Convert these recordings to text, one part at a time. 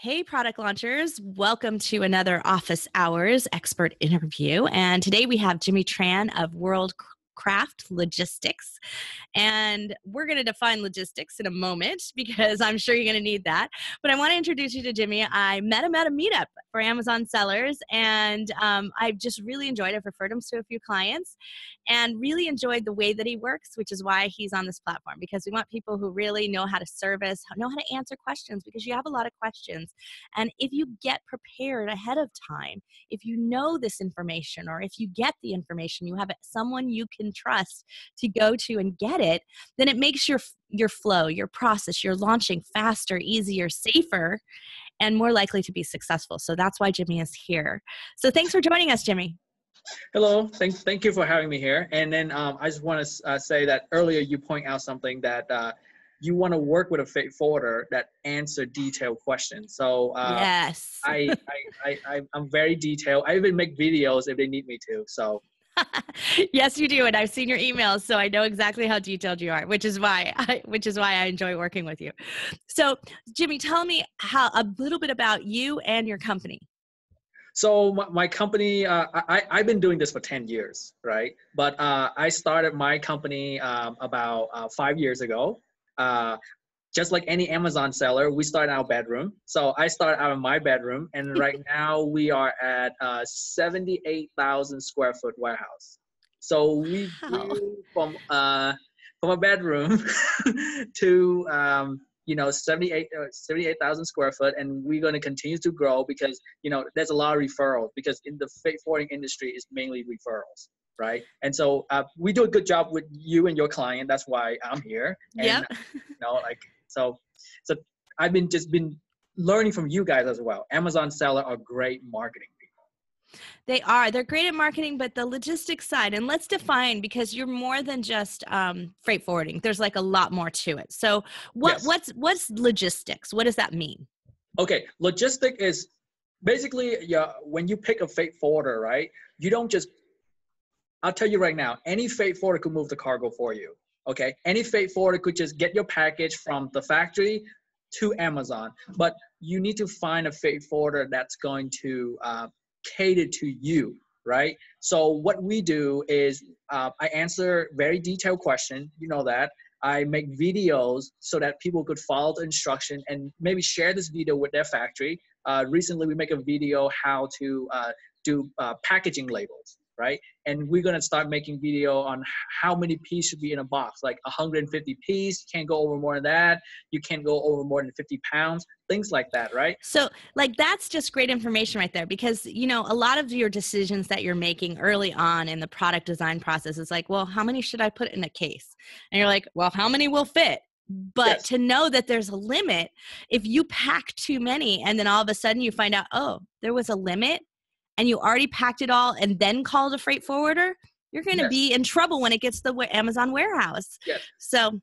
Hey, product launchers, welcome to another Office Hours expert interview. And today we have Jimmy Tran of World Craft logistics. And we're going to define logistics in a moment because I'm sure you're going to need that. But I want to introduce you to Jimmy. I met him at a meetup for Amazon sellers, and um, I've just really enjoyed it. I've referred him to a few clients and really enjoyed the way that he works, which is why he's on this platform because we want people who really know how to service, know how to answer questions because you have a lot of questions. And if you get prepared ahead of time, if you know this information or if you get the information, you have someone you can trust to go to and get it, then it makes your your flow, your process, your launching faster, easier, safer, and more likely to be successful. So that's why Jimmy is here. So thanks for joining us, Jimmy. Hello, thank, thank you for having me here. And then um, I just want to uh, say that earlier you point out something that uh, you want to work with a freight forwarder that answer detailed questions. So uh, yes, I, I, I, I, I'm very detailed. I even make videos if they need me to. So yes, you do, and I've seen your emails, so I know exactly how detailed you are, which is why I, which is why I enjoy working with you. So, Jimmy, tell me how a little bit about you and your company. So my, my company, uh, I I've been doing this for ten years, right? But uh, I started my company um, about uh, five years ago. Uh, just like any Amazon seller, we start in our bedroom. So I start out of my bedroom, and right now we are at a 78,000 square foot warehouse. So we wow. grew from uh, from a bedroom to um, you know 78 uh, 78,000 square foot, and we're going to continue to grow because you know there's a lot of referrals because in the freight forwarding industry is mainly referrals right? And so uh, we do a good job with you and your client. That's why I'm here. And, yep. you know, like so, so I've been just been learning from you guys as well. Amazon seller are great marketing. They are. They're great at marketing, but the logistics side, and let's define because you're more than just um, freight forwarding. There's like a lot more to it. So, what yes. what's what's logistics? What does that mean? Okay, logistic is basically yeah. When you pick a freight forwarder, right? You don't just. I'll tell you right now. Any freight forwarder could move the cargo for you. Okay, any freight forwarder could just get your package from the factory to Amazon, but you need to find a freight forwarder that's going to uh, cater to you, right? So what we do is uh, I answer very detailed questions. You know that. I make videos so that people could follow the instruction and maybe share this video with their factory. Uh, recently, we make a video how to uh, do uh, packaging labels right? And we're gonna start making video on how many pieces should be in a box, like 150 pieces. You can't go over more than that. You can't go over more than 50 pounds. Things like that, right? So, like that's just great information right there, because you know a lot of your decisions that you're making early on in the product design process is like, well, how many should I put in a case? And you're like, well, how many will fit? but yes. to know that there's a limit if you pack too many and then all of a sudden you find out oh there was a limit and you already packed it all and then called a freight forwarder, you're going to yes. be in trouble when it gets to the Amazon warehouse. Yes. So,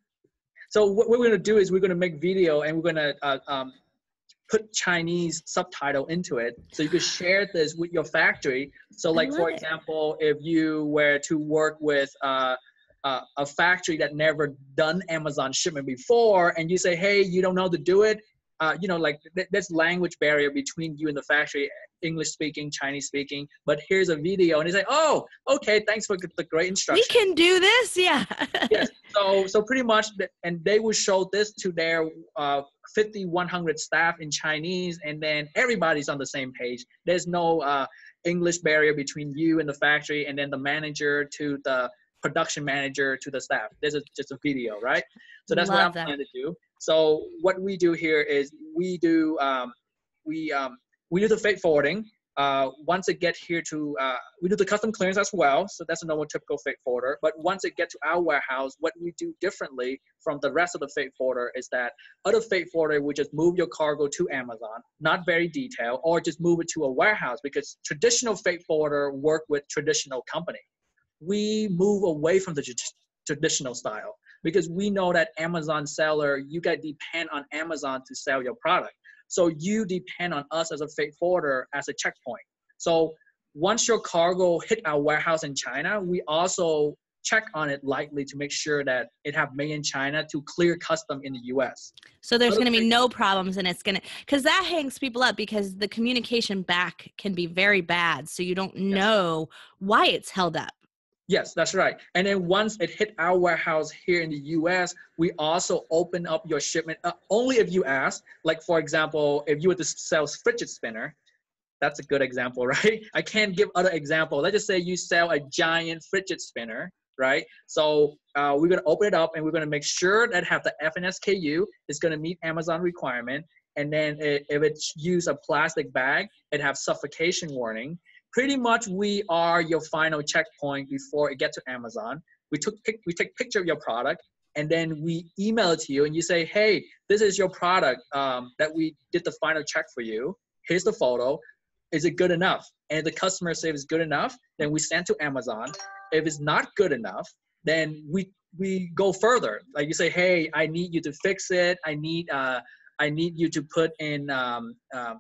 so what we're going to do is we're going to make video and we're going to uh, um, put Chinese subtitle into it, so you could share this with your factory. So, like for it. example, if you were to work with uh, uh, a factory that never done Amazon shipment before, and you say, "Hey, you don't know how to do it," uh, you know, like th- there's language barrier between you and the factory, English speaking, Chinese speaking. But here's a video, and he's like, "Oh, okay, thanks for the great instruction." We can do this, yeah. yes. So, so pretty much, and they will show this to their uh, 50, 100 staff in Chinese, and then everybody's on the same page. There's no uh, English barrier between you and the factory, and then the manager to the production manager to the staff. This is just a video, right? So that's Love what I'm that. planning to do. So what we do here is we do um, we um, we do the freight forwarding. Uh, once it get here to uh, we do the custom clearance as well. So that's a normal typical freight forwarder. But once it get to our warehouse, what we do differently from the rest of the freight forwarder is that other freight forwarder would just move your cargo to Amazon, not very detailed, or just move it to a warehouse because traditional freight forwarder work with traditional company. We move away from the traditional style because we know that Amazon seller, you got depend on Amazon to sell your product. So you depend on us as a freight forwarder as a checkpoint. So once your cargo hit our warehouse in China, we also check on it lightly to make sure that it have made in China to clear custom in the U.S. So there's going to be no problems, and it's going to because that hangs people up because the communication back can be very bad, so you don't know why it's held up. Yes, that's right. And then once it hit our warehouse here in the US, we also open up your shipment uh, only if you ask. Like, for example, if you were to sell fidget spinner, that's a good example, right? I can't give other example. Let's just say you sell a giant fidget spinner, right? So uh, we're gonna open it up and we're gonna make sure that have the FNSKU is gonna meet Amazon requirement. And then it, if it's use a plastic bag, it have suffocation warning. Pretty much we are your final checkpoint before it gets to Amazon. We took we take picture of your product and then we email it to you and you say, hey, this is your product um, that we did the final check for you. Here's the photo is it good enough? And the customer says it's good enough, then we send to Amazon. If it's not good enough, then we we go further. Like you say, hey, I need you to fix it. I need uh, I need you to put in um, uh,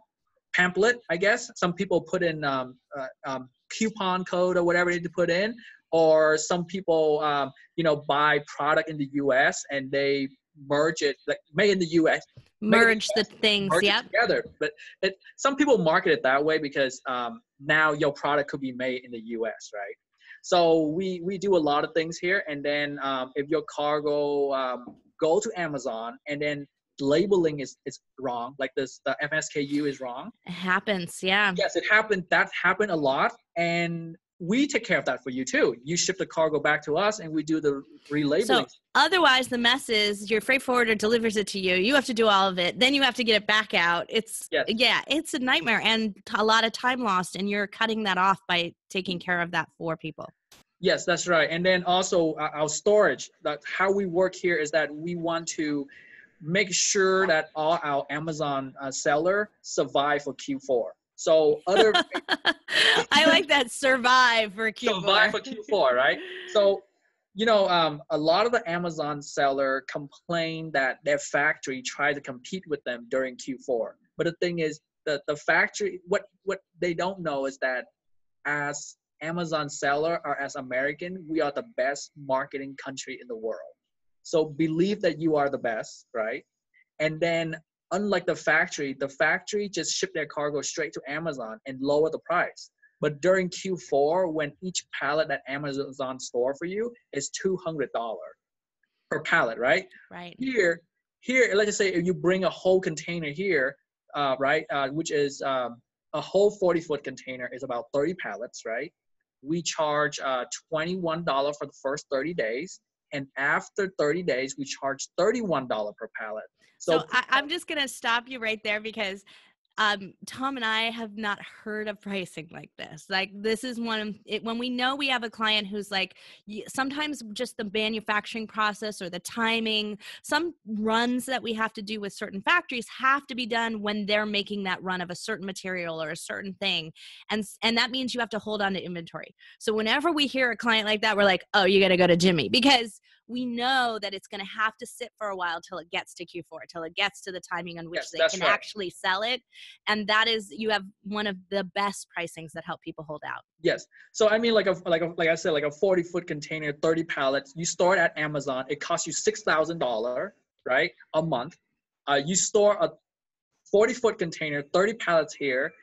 pamphlet. I guess some people put in um, uh, um, coupon code or whatever they need to put in, or some people um, you know buy product in the U.S. and they merge it like made in the U.S. Merge the, the things, yeah, together. But it, some people market it that way because um, now your product could be made in the U.S. Right? So we we do a lot of things here, and then um, if your cargo um, go to Amazon and then labeling is is wrong, like this the FSKU is wrong. It happens, yeah. Yes, it happened. That happened a lot, and we take care of that for you too. You ship the cargo back to us and we do the relabeling. So otherwise the mess is your freight forwarder delivers it to you. You have to do all of it. Then you have to get it back out. It's yes. yeah, it's a nightmare and a lot of time lost and you're cutting that off by taking care of that for people. Yes, that's right. And then also uh, our storage, that how we work here is that we want to make sure that all our Amazon uh, seller survive for Q4. So other I like that survive for Q4. Survive for Q4, right? So you know, um, a lot of the Amazon seller complain that their factory tried to compete with them during Q4. But the thing is, the, the factory, what what they don't know is that as Amazon seller or as American, we are the best marketing country in the world. So believe that you are the best, right? And then unlike the factory, the factory just ship their cargo straight to Amazon and lower the price. But during Q4, when each pallet that Amazon store for you is two hundred dollar per pallet, right? Right. Here, here, let's just say if you bring a whole container here, uh, right, uh, which is um, a whole forty foot container is about thirty pallets, right? We charge uh, twenty one dollar for the first thirty days, and after 30 days we charge $31 per pallet. So, so I, am just gonna stop you right there because um, Tom and I have not heard of pricing like this. Like this is one it, when we know we have a client who's like sometimes just the manufacturing process or the timing, some runs that we have to do with certain factories have to be done when they're making that run of a certain material or a certain thing, and and that means you have to hold on to inventory. So whenever we hear a client like that, we're like, oh, you got to go to Jimmy because we know that it's going to have to sit for a while till it gets to Q4, till it gets to the timing on which yes, they can right. actually sell it. And that is, you have one of the best pricings that help people hold out. Yes. So I mean, like a like a, like I said, like a 40 foot container, 30 pallets. You store it at Amazon. It costs you six thousand dollar, right, a month. Uh, you store a 40 foot container, 30 pallets here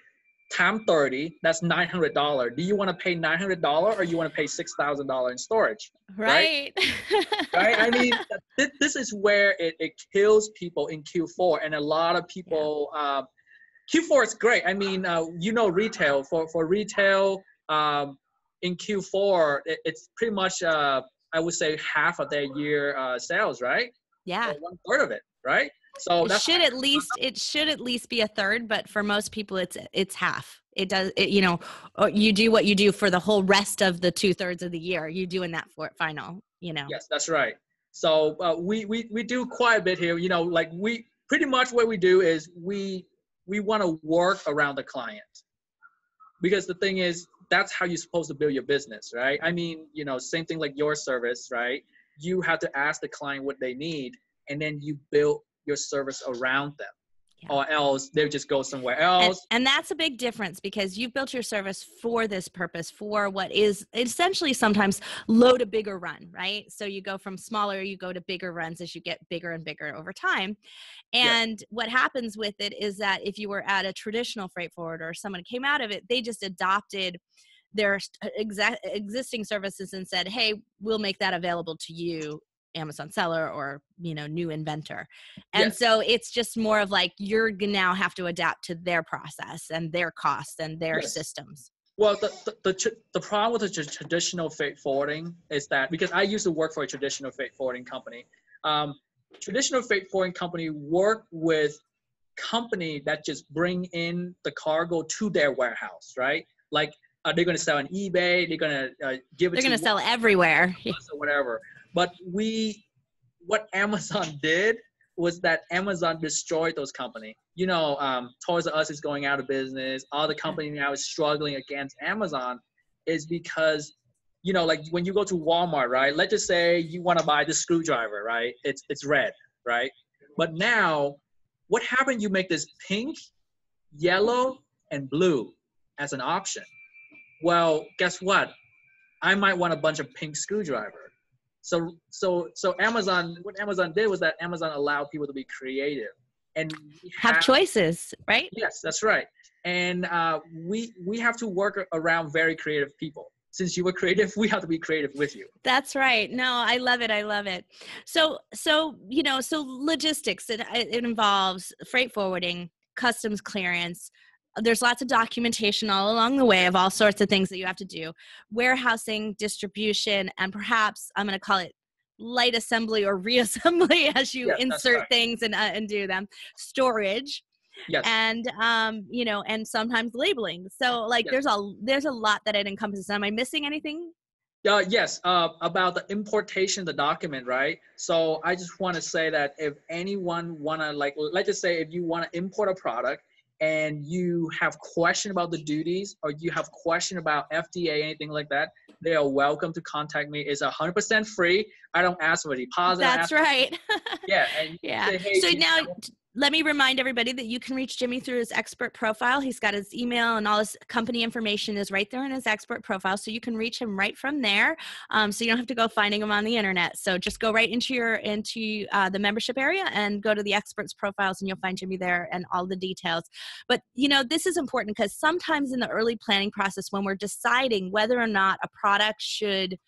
time 30 that's $900 do you want to pay $900 or you want to pay $6000 in storage? Right? Right, right? i mean this, this is where it, it kills people in q4 and a lot of people yeah. um, q4 is great. I mean uh, you know retail. For for retail um, in q4 it, it's pretty much uh, i would say half of their year uh, sales right? Yeah. Or one third of it right so it should at least it should at least be a third, but for most people, it's it's half. It does, it, you know, you do what you do for the whole rest of the two thirds of the year. You doing that for final, you know. Yes, that's right. So uh, we we we do quite a bit here. You know, like we pretty much what we do is we we want to work around the client because the thing is that's how you're supposed to build your business, right? I mean, you know, same thing like your service, right? You have to ask the client what they need, and then you build your service around them. yeah. or else they'll just go somewhere else. And, and, that's a big difference because you've built your service for this purpose, for what is essentially sometimes low to bigger run, right? So you go from smaller, you go to bigger runs as you get bigger and bigger over time. And yeah. what happens with it is that if you were at a traditional freight forwarder or someone came out of it, they just adopted their uh, exa- existing services and said, "Hey, we'll make that available to you Amazon seller or you know new inventor. And yes. so it's just more of like you're gonna now have to adapt to their process and their costs and their yes. systems. Well, the, the, the, the, problem with the traditional freight forwarding is that because I used to work for a traditional freight forwarding company, um, traditional freight forwarding company work with company that just bring in the cargo to their warehouse, right? Like are they going to sell on eBay? They're going to uh, give it. They're going to sell everywhere. or whatever. But we, what Amazon did was that Amazon destroyed those companies. You know, um, Toys R Us is going out of business. All the company now is struggling against Amazon, is because, you know, like when you go to Walmart, right? Let's just say you want to buy the screwdriver, right? It's it's red, right? But now, what happened? You make this pink, yellow, and blue as an option. Well, guess what? I might want a bunch of pink screwdriver so so so Amazon what Amazon did was that Amazon allowed people to be creative and have, have choices, right? Yes, that's right. And uh, we we have to work around very creative people. Since you were creative, we have to be creative with you. That's right. No, I love it. I love it. So so you know so logistics it, it involves freight forwarding, customs clearance, there's lots of documentation all along the way of all sorts of things that you have to do warehousing distribution and perhaps i'm going to call it light assembly or reassembly as you yes, insert right. things and, uh, and do them storage yes. and um you know and sometimes labeling so like yes. there's a there's a lot that it encompasses am i missing anything uh, yes, uh, about the importation, the document, right? So I just want to say that if anyone wanna like, let's just say if you want to import a product, and you have question about the duties or you have question about FDA, anything like that, they are welcome to contact me. It's 100% free. I don't ask for deposit. That's right. yeah. yeah. Say, hey, so now, know, let me remind everybody that you can reach Jimmy through his expert profile. He's got his email and all his company information is right there in his expert profile. So you can reach him right from there. Um, so you don't have to go finding him on the internet. So just go right into your into uh, the membership area and go to the experts profiles and you'll find Jimmy there and all the details. But you know this is important because sometimes in the early planning process when we're deciding whether or not a product should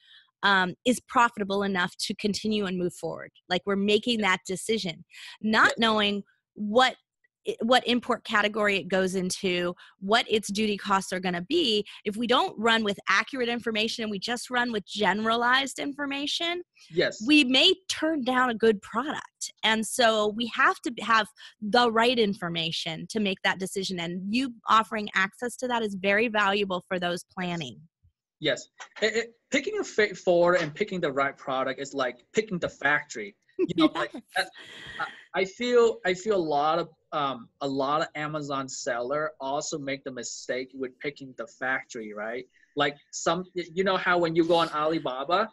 um, is profitable enough to continue and move forward. Like we're making that decision, not knowing what what import category it goes into, what its duty costs are going to be. If we don't run with accurate information and we just run with generalized information, yes, we may turn down a good product. And so we have to have the right information to make that decision. And you offering access to that is very valuable for those planning. Yes, it, it, picking a fit forward and picking the right product is like picking the factory. You know, like that, uh, I feel I feel a lot of um, a lot of Amazon seller also make the mistake with picking the factory, right? Like some, you know how when you go on Alibaba,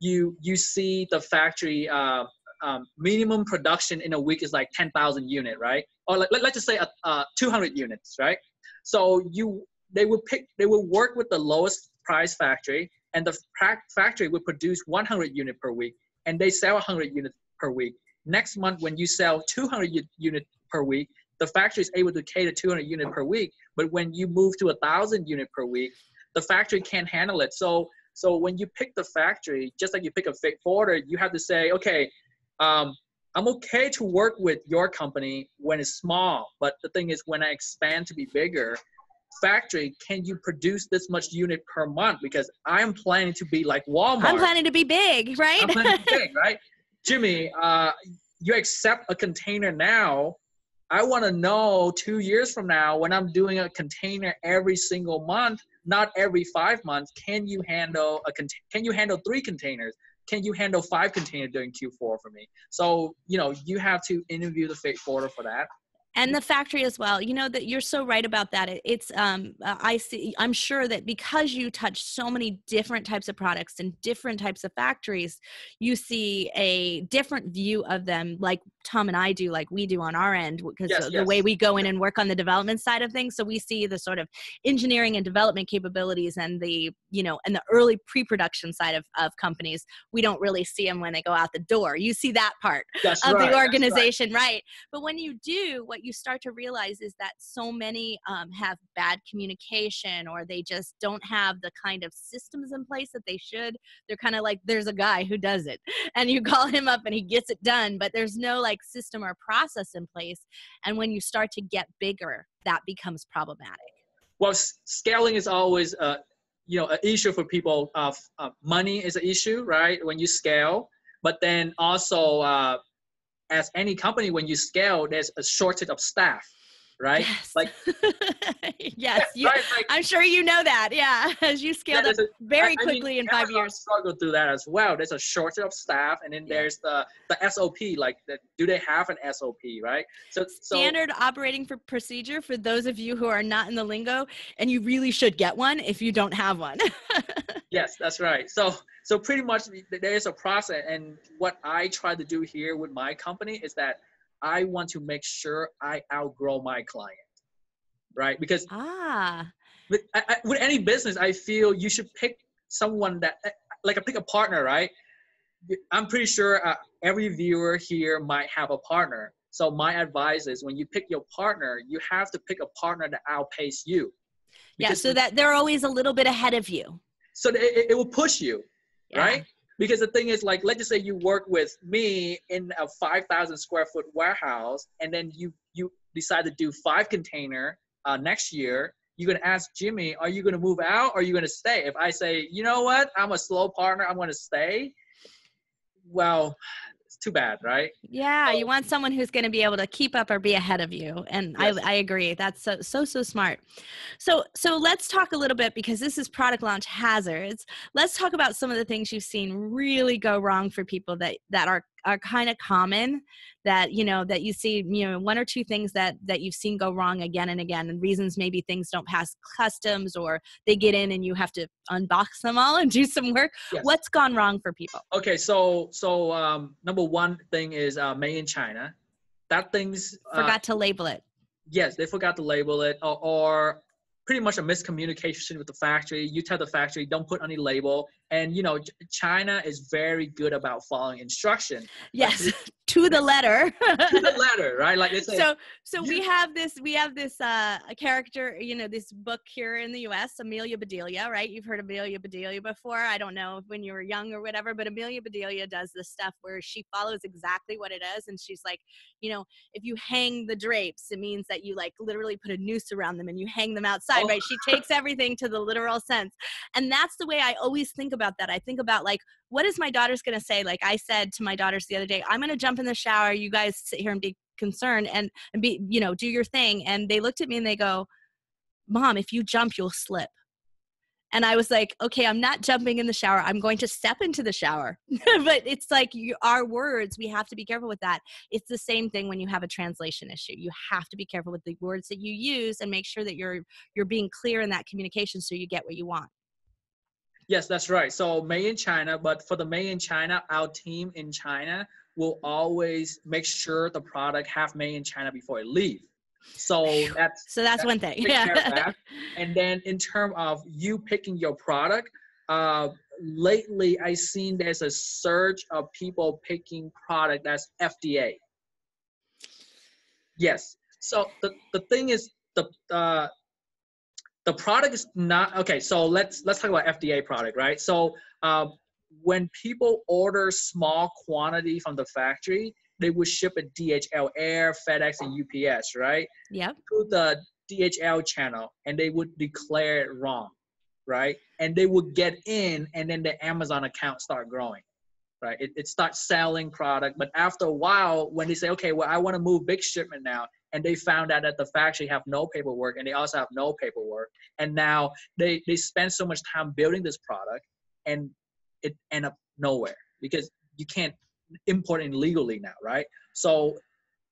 you you see the factory uh, um, minimum production in a week is like ten thousand unit, right? Or like, let, let's just say a, uh, two hundred units, right? So you they will pick they will work with the lowest price factory, and the factory will produce one hundred unit per week, and they sell hundred units per week next month when you sell 200 unit per week the factory is able to cater 200 unit per week. But when you move to a thousand unit per week the factory can't handle it. So so when you pick the factory just like you pick a freight forwarder you have to say okay um, i'm okay to work with your company when it's small. But the thing is when i expand to be bigger factory can you produce this much unit per month? Because i'm planning to be like walmart. i'm planning to be big right? I'm planning to be big, right Jimmy, uh, you accept a container now. I want to know two years from now when I'm doing a container every single month, not every five months. Can you handle a con- Can you handle three containers? Can you handle five containers during Q4 for me? So you know you have to interview the freight forwarder for that. And the factory as well you know that you're so right about that it, it's um uh, i see i'm sure that because you touch so many different types of products and different types of factories you see a different view of them like tom and i do like we do on our end because Yes, the, yes. way we go in and work on the development side of things so we see the sort of engineering and development capabilities and the you know and the early pre-production side of, of companies we don't really see them when they go out the door you see that part That's of right, the that's right. organization right. but when you do what you start to realize is that so many um, have bad communication or they just don't have the kind of systems in place that they should they're kind of like there's a guy who does it. And you call him up and he gets it done but there's no like system or process in place. And when you start to get bigger that becomes problematic. Well scaling is always uh you know an issue for people of uh, money is an issue right when you scale. But then also uh, as any company when you scale there's a shortage of staff right? Yes. Like yes you, right like i'm sure you know that yeah as you scaled up a- very I- I mean, quickly in five years. struggle through that as well. There's a shortage of staff and then Yeah. there's the the sop like the, do they have an sop right? So so standard operating for procedure for those of you who are not in the lingo and you really should get one if you don't have one. Yes, that's right. So so pretty much there is a process, and what I try to do here with my company is that I want to make sure I outgrow my client, right? Because ah with I, with any business, I feel you should pick someone that eh, like I pick a partner, right? I'm pretty sure uh, every viewer here might have a partner. So my advice is when you pick your partner, you have to pick a partner that outpace you. yeah so that they're always a little bit ahead of you so it, it will push you. Yeah. right? Because the thing is, like, let's just say you work with me in a 5,000 square foot warehouse, and then you you decide to do five container uh, next year. You're gonna ask Jimmy, are you gonna move out or are you gonna stay? If I say, you know what, I'm a slow partner, I'm gonna stay. Well, too bad, right? yeah So- you want someone who's going to be able to keep up or be ahead of you and Yes. I, I agree that's so so so smart so so let's talk a little bit because this is Product Launch Hazzards let's talk about some of the things you've seen really go wrong for people that that are are kind of common that you know that you see you know one or two things that that you've seen go wrong again and again and reasons maybe things don't pass customs or they get in and you have to unbox them all and do some work Yes. what's gone wrong for people Okay, so so um, number one thing is uh, made in China. That thing's uh, forgot to label it yes, they forgot to label it, or, or pretty much a miscommunication with the factory. You tell the factory, don't put any label. And you know, China is very good about following instruction yes to the letter to the letter, right? Like say, so so we have this we have this uh a character you know this book here in the us amelia bedelia right you've heard amelia bedelia before i don't know when you were young or whatever but amelia bedelia does this stuff where she follows exactly what it is and she's like you know if you hang the drapes it means that you like literally put a noose around them and you hang them outside Oh. right? She takes everything to the literal sense. And that's the way i always think about that. I think about like what is my daughter's going to say? Like i said to my daughters the other day i'm going to jump in the shower. You guys sit here and be concerned and, and be you know do your thing. And they looked at me and they go mom if you jump you'll slip and i was like okay i'm not jumping in the shower. I'm going to step into the shower. But it's like you, our words we have to be careful with that. It's the same thing when you have a translation issue. You have to be careful with the words that you use and make sure that you're you're being clear in that communication so you get what you want. Yes, that's right. So made in China, but for the made in China, our team in China will always make sure the product have made in China before it leave. So that's so that's one thing take care of yeah. And then in terms of you picking your product, uh, lately I seen there's a surge of people picking product that's FDA. Yes. So the, the thing is the uh, the product is not okay. So let's let's talk about FDA product, right? So uh, when people order small quantity from the factory, they would ship it DHL Air, FedEx, and UPS, right? Yeah. Through the DHL channel and they would declare it wrong, right? And they would get in and then the Amazon account start growing, right? It, it starts selling product. But after a while, when they say, okay, well, I want to move big shipment now, and they found out that the factory have no paperwork and they also have no paperwork. And now they, they spend so much time building this product and it end up nowhere because you can't import it legally now, right? So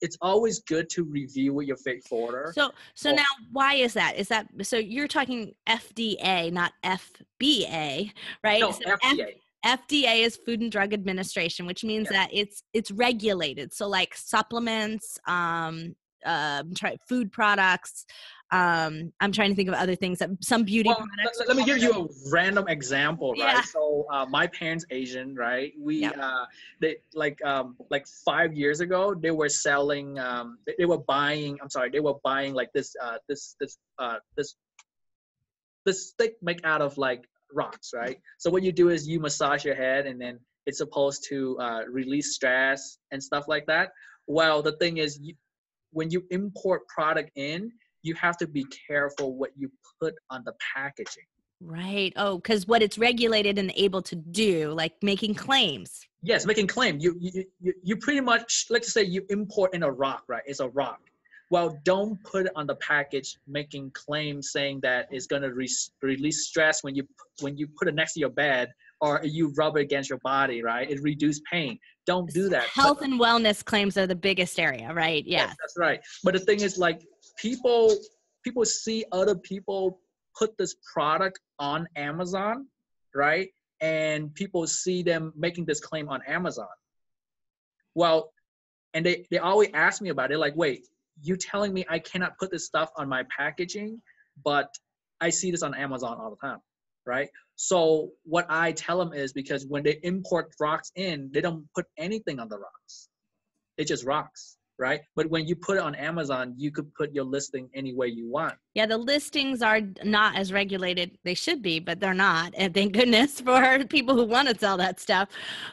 it's always good to review with your freight forwarder. So so Oh. now why is that? Is that so you're talking FDA, not FBA, right? no, So F- FDA. FDA is Food and Drug Administration, which means Yeah. that it's it's regulated. So like supplements, um, uh, try food products. Um, I'm trying to think of other things that some beauty Well, products. let, me give you a random example, right? Yeah. So uh, my parents Asian, right? We Yep. uh, they like um, like five years ago they were selling um, they, they were buying I'm sorry they were buying like this uh, this this uh, this this stick made out of like rocks, right? So what you do is you massage your head and then it's supposed to uh, release stress and stuff like that. Well, the thing is, you, when you import product in, you have to be careful what you put on the packaging. Right. Oh, because what it's regulated and able to do, like making claims. Yes, making claim. You you you, you pretty much let's say you import in a rock, right? It's a rock. Well, don't put it on the package making claims saying that it's gonna re- release stress when you when you put it next to your bed or you rub it against your body, right? It reduce pain. Don't do that. But- Health and wellness claims are the biggest area, right? Yeah. Yes, that's right. But the thing is, like people, people see other people put this product on Amazon, right? And people see them making this claim on Amazon. Well, and they they always ask me about it. Like, wait, you telling me I cannot put this stuff on my packaging, but I see this on Amazon all the time, right? So what I tell them is because when they import rocks in, they don't put anything on the rocks. It's just rocks, right? But when you put it on Amazon, you could put your listing any way you want. Yeah, the listings are not as regulated. They should be, but they're not. And thank goodness for people who want to sell that stuff.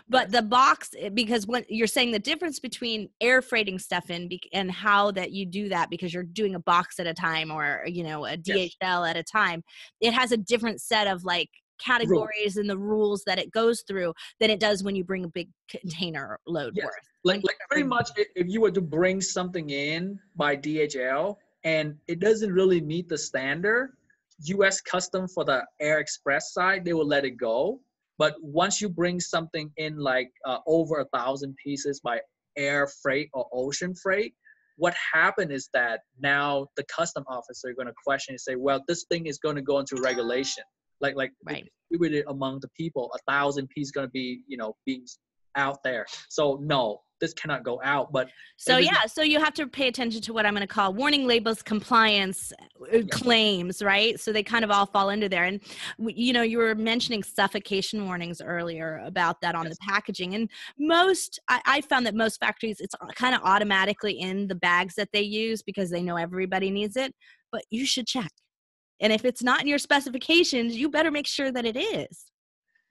But the box, eh, because when you're saying the difference between air freighting stuff in and how that you do that because you're doing a box at a time or, you know, a Yes. DHL at a time, it has a different set of like categories and the rules that it goes through than it does when you bring a big container load Yes. worth. Like, like pretty much if you were to bring something in by DHL and it doesn't really meet the standard, US custom for the air express side, they will let it go. But once you bring something in like uh, over a thousand pieces by air freight or ocean freight, what happened is that now the custom officer going to question and say, well, this thing is going to go into regulation. Like, like Right. distributed among the people, a thousand pieces going to be, you know, being out there. So no, this cannot go out. But So yeah, so you have to pay attention to what I'm going to call warning labels, compliance uh, claims, right? So they kind of all fall into there. And you know, you were mentioning suffocation warnings earlier about that on Yes. the packaging, and most I, I found that most factories it's kind of automatically in the bags that they use because they know everybody needs it. But you should check, and if it's not in your specifications, you better make sure that it is.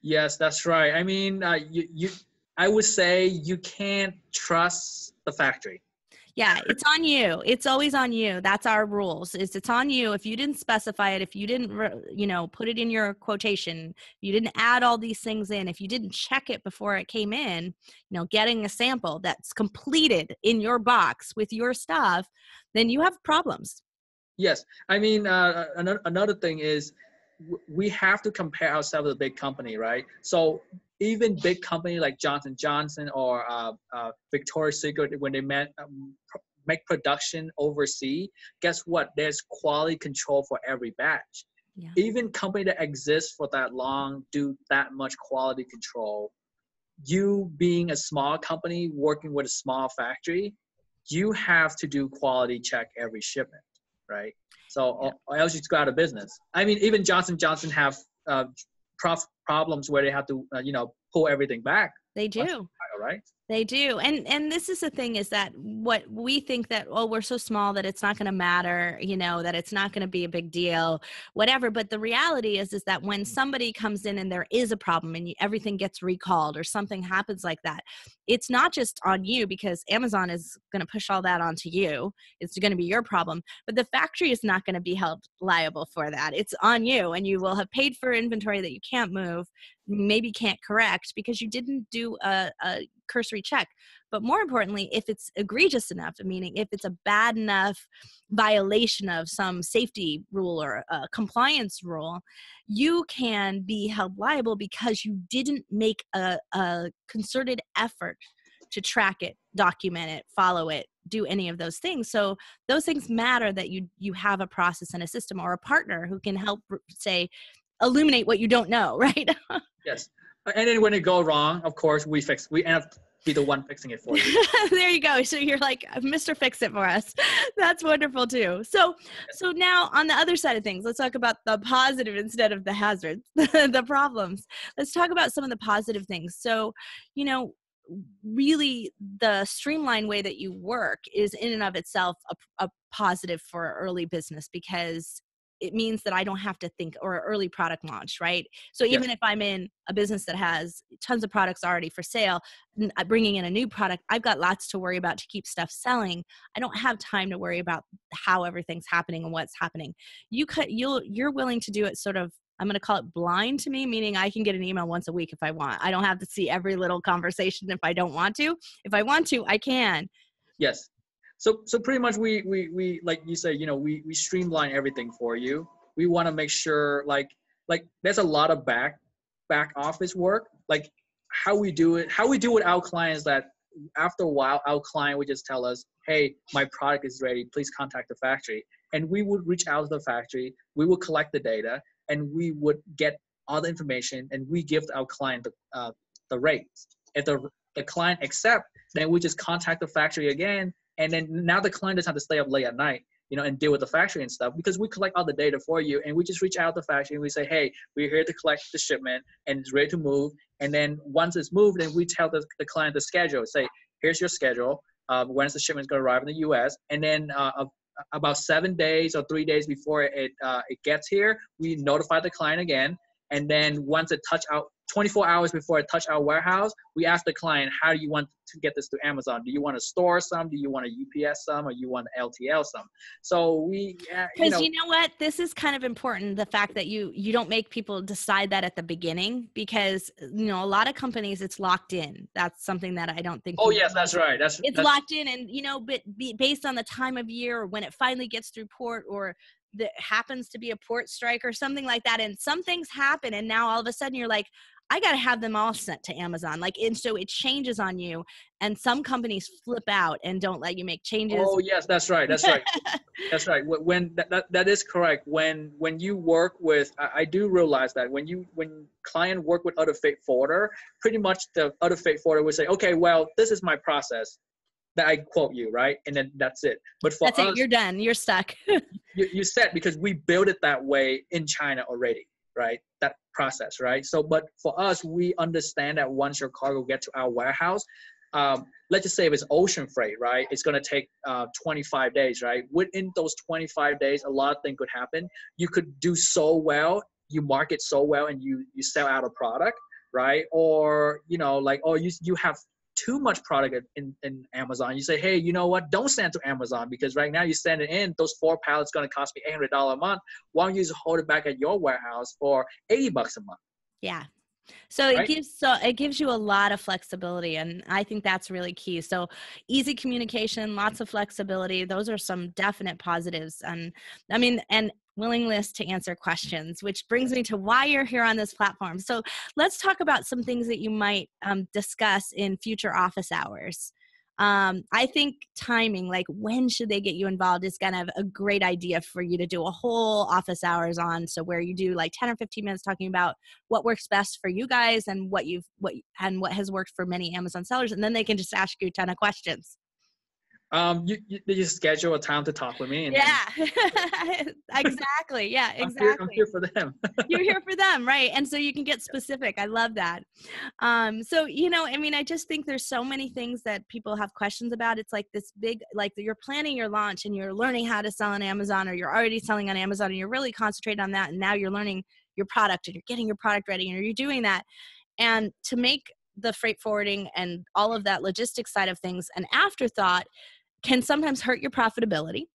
yes, that's right. I mean, uh, you, you, I would say you can't trust the factory. Yeah, it's on you. It's always on you. That's our rules. Is it's on you if you didn't specify it, if you didn't, you know, put it in your quotation, you didn't add all these things in, if you didn't check it before it came in, you know, getting a sample that's completed in your box with your stuff, then you have problems. Yes, I mean uh, another another thing is we have to compare ourselves with a big company, right? So even big company like Johnson Johnson or uh, uh, Victoria's Secret, when they met, um, pr- make production overseas, guess what? There's quality control for every batch. Yeah. Even company that exists for that long do that much quality control. You being a small company working with a small factory, you have to do quality check every shipment right? So or, or else you go out of business. I mean, even Johnson Johnson have uh, prof- problems where they have to, uh, you know, pull everything back. They do. All right. They do. And and this is the thing is that what we think that oh we're so small that it's not going to matter, you know, that it's not going to be a big deal, whatever, but the reality is is that when somebody comes in and there is a problem and you, everything gets recalled or something happens like that, it's not just on you because Amazon is going to push all that onto you. It's going to be your problem, but the factory is not going to be held liable for that. It's on you and you will have paid for inventory that you can't move, maybe can't correct because you didn't do a, a cursory check. But more importantly, if it's egregious enough, meaning if it's a bad enough violation of some safety rule or a compliance rule, you can be held liable because you didn't make a, a concerted effort to track it, document it, follow it, do any of those things. So those things matter that you you have a process and a system or a partner who can help say illuminate what you don't know right? Yes and then when it go wrong of course we fix we end up be the one fixing it for you. there you go. So you're like Mr. Fix It for us. That's wonderful too. So so now on the other side of things, let's talk about the positive instead of the hazards, the problems. Let's talk about some of the positive things. So, you know, really the streamlined way that you work is in and of itself a, a positive for early business because it means that I don't have to think or early product launch, right? So even if I'm in a business that has tons of products already for sale, uh, bringing in a new product, I've got lots to worry about to keep stuff selling. I don't have time to worry about how everything's happening and what's happening. You cut you'll you're willing to do it sort of I'm going to call it blind to me, meaning I can get an email once a week if I want. I don't have to see every little conversation if I don't want to. If I want to, I can. Yes so so pretty much we we we like you say you know we we streamline everything for you. We want to make sure like like there's a lot of back back office work. Like how we do it how we do with our clients that after a while our client would just tell us hey my product is ready. Please contact the factory. And we would reach out to the factory. We would collect the data and we would get all the information and we give our client the, uh, the rates. If the, the client accept then we just contact the factory again and then now the client doesn't have to stay up late at night you know and deal with the factory and stuff because we collect all the data for you and we just reach out to the factory and we say hey we're here to collect the shipment and it's ready to move. And then once it's moved then we tell the, the client the schedule say here's your schedule uh, when's the shipment going to arrive in the us and then uh, about seven days or three days before it uh, it gets here we notify the client again and then once it touch out 24 hours before it touch our warehouse, we ask the client, how do you want to get this to Amazon? Do you want to store some? Do you want to UPS some? Or you want to LTL some? So we, uh, because you, know, you know what, this is kind of important. The fact that you you don't make people decide that at the beginning, because you know a lot of companies it's locked in. That's something that I don't think. Oh yes, that's right. That's it's that's, locked in, and you know, but based on the time of year or when it finally gets through port or that happens to be a port strike or something like that and some things happen and now all of a sudden you're like I got to have them all sent to Amazon. Like, and so it changes on you. And some companies flip out and don't let you make changes. Oh yes, that's right. That's right. that's right. When that, that, that is correct. When when you work with, I, I, do realize that when you when client work with other freight forwarder, pretty much the other freight forwarder would say, okay, well, this is my process that I quote you, right? And then that's it. But for that's us, it. You're done. You're stuck. you, you said because we built it that way in China already right? That process, right? So, but for us, we understand that once your cargo get to our warehouse, um, let's just say if it's ocean freight, right? It's gonna take uh, 25 days, right? Within those 25 days, a lot of things could happen. You could do so well, you market so well, and you you sell out a product, right? Or you know, like oh, you you have too much product in, in Amazon, you say, hey, you know what? Don't send to Amazon because right now you send it in, those four pallets going to cost me $800 a month. Why don't you just hold it back at your warehouse for 80 bucks a month? Yeah. So right? it gives so it gives you a lot of flexibility and I think that's really key. So easy communication, lots of flexibility, those are some definite positives and I mean and willingness to answer questions, which brings me to why you're here on this platform. So let's talk about some things that you might um, discuss in future office hours. Um, I think timing, like when should they get you involved, is kind of a great idea for you to do a whole office hours on. So where you do like 10 or 15 minutes talking about what works best for you guys and what you've what and what has worked for many Amazon sellers, and then they can just ask you a ton of questions. Um, you, you, you schedule a time to talk with me. yeah, exactly. Yeah, exactly. I'm here, I'm here for them. You're here for them, right? And so you can get specific. I love that. Um, so you know, I mean, I just think there's so many things that people have questions about. It's like this big, like you're planning your launch and you're learning how to sell on Amazon, or you're already selling on Amazon, and you're really concentrated on that. And now you're learning your product, and you're getting your product ready, and you're doing that. And to make the freight forwarding and all of that logistics side of things an afterthought can sometimes hurt your profitability.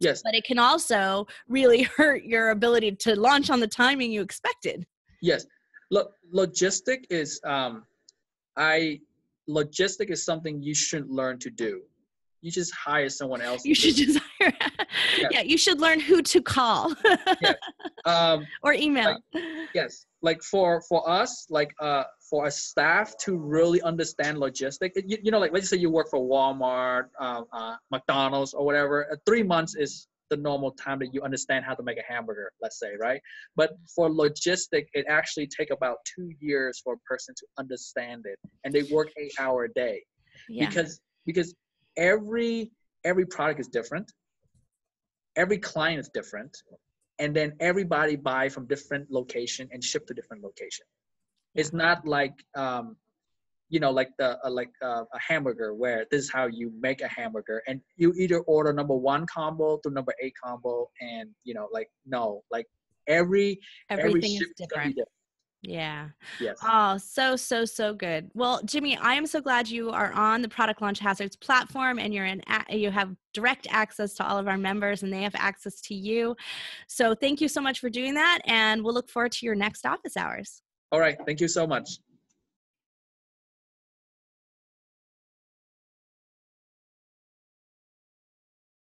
Yes. But it can also really hurt your ability to launch on the timing you expected. Yes. Look, logistic is um I logistic is something you shouldn't learn to do. You just hire someone else. You should just hire yeah. yeah. you should learn who to call. yeah. Um, or email. yes, like for for us, like uh, for a staff to really understand logistics. You, you know, like let's say you work for Walmart, uh, uh, McDonald's, or whatever. Uh, three months is the normal time that you understand how to make a hamburger let's say right but for logistic it actually take about two years for a person to understand it and they work eight hour a day yeah. because because every every product is different every client is different and then everybody buy from different location and ship to different location it's not like um, you know like the uh, like uh, a hamburger where this is how you make a hamburger and you either order number one combo to number eight combo and you know like no like every everything every is different. different. Yeah. Yes. Oh, so, so, so good. Well, Jimmy, I am so glad you are on the Product Launch Hazzards platform and you're in, you have direct access to all of our members and they have access to you. So thank you so much for doing that. And we'll look forward to your next office hours. All right. Thank you so much.